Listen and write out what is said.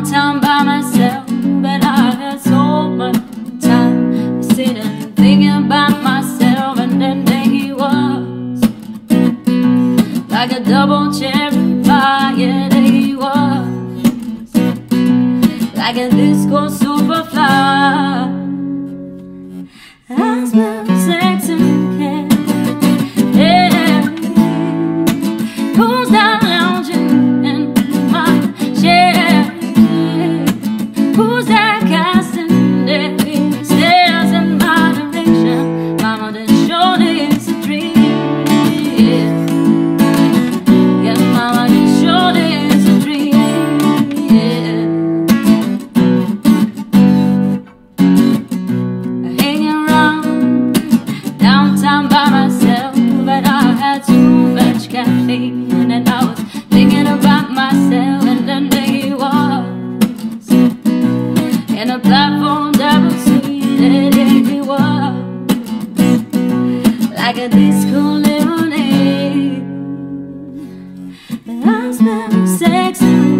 downtown by myself But I had so much time Sitting thinking about myself And then there he was Like a double cherry pie Yeah, there he was Like a disco superfly. I smell sex and care. Yeah. Who's that I got this cool little name. But I smell sexy.